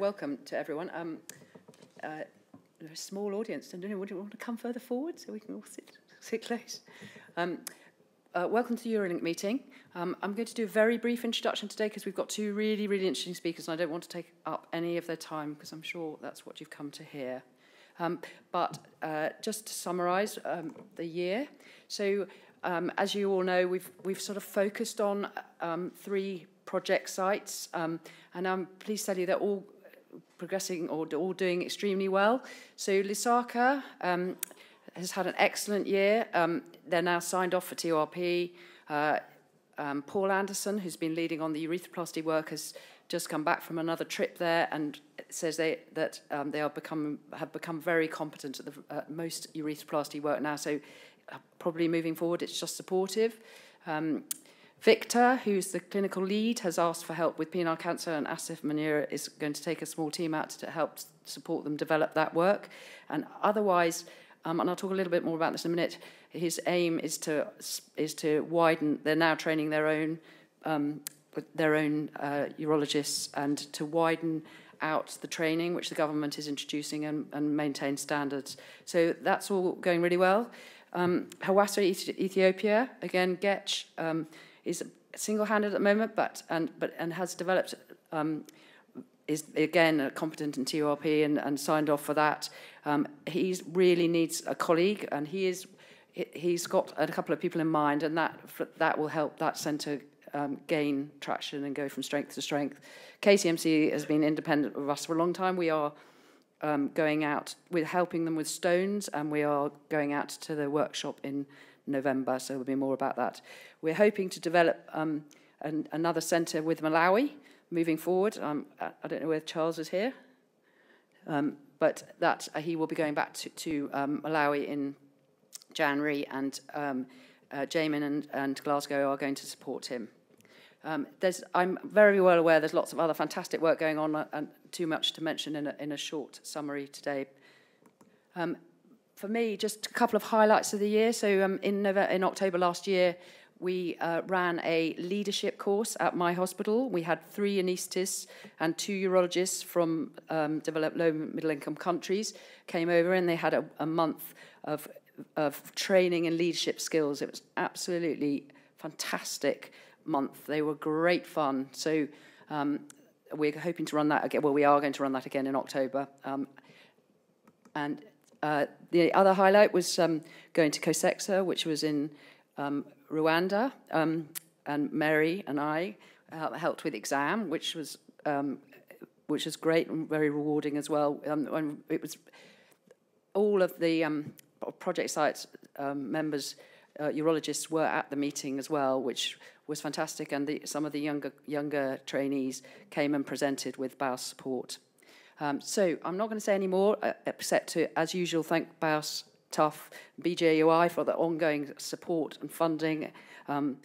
Welcome to everyone. Um, uh, a small audience. I don't know, would you want to come further forward so we can all sit, sit close? Um, uh, welcome to the Urolink meeting. Um, I'm going to do a very brief introduction today because we've got two really, really interesting speakers and I don't want to take up any of their time because I'm sure that's what you've come to hear. Um, but uh, just to summarise um, the year. So um, as you all know, we've, we've sort of focused on um, three project sites and I'm pleased to tell you they're all progressing or all doing extremely well. So Lusaka um, has had an excellent year. Um, they're now signed off for TURP. Uh, um, Paul Anderson, who's been leading on the urethroplasty work, has just come back from another trip there and says they, that um, they are become, have become very competent at the, uh, most urethroplasty work now. So uh, probably moving forward, it's just supportive. Um, Victor, who's the clinical lead, has asked for help with penile cancer, and Asif Muneer is going to take a small team out to help support them develop that work. And otherwise, um, and I'll talk a little bit more about this in a minute, his aim is to is to widen. They're now training their own um, their own uh, urologists and to widen out the training which the government is introducing and, and maintain standards. So that's all going really well. Um, Hawassa, Ethiopia, again, Getch. Um, is single-handed at the moment, but and but and has developed um, is again competent in TURP and, and signed off for that. Um, he really needs a colleague, and he is he's got a couple of people in mind, and that that will help that centre um, gain traction and go from strength to strength. KCMC has been independent of us for a long time. We are um, going out, we're helping them with stones, and we are going out to the workshop in November, so there'll be more about that. We're hoping to develop um, an, another centre with Malawi moving forward. Um, I don't know whether Charles is here, um, but that uh, he will be going back to, to um, Malawi in January, and um, uh, Jamin and, and Glasgow are going to support him. Um, there's, I'm very well aware there's lots of other fantastic work going on, uh, and too much to mention in a, in a short summary today. Um, for me, just a couple of highlights of the year. So um, in, November, in October last year, we uh, ran a leadership course at my hospital. We had three anaesthetists and two urologists from um, developed low middle income countries came over and they had a, a month of, of training and leadership skills. It was absolutely fantastic month. They were great fun. So um, we're hoping to run that again. Well, we are going to run that again in October. Um, and uh, the other highlight was um, going to COSECSA, which was in um, Rwanda, um, and Mary and I uh, helped with exam, which was um, which was great and very rewarding as well. Um, and it was all of the project sites members, uh, urologists, were at the meeting as well, which was fantastic. And the, some of the younger younger trainees came and presented with BAUS support. Um, so I'm not going to say any more, uh, except to, as usual, thank BAUS, TUF, BJUI for the ongoing support and funding. Um,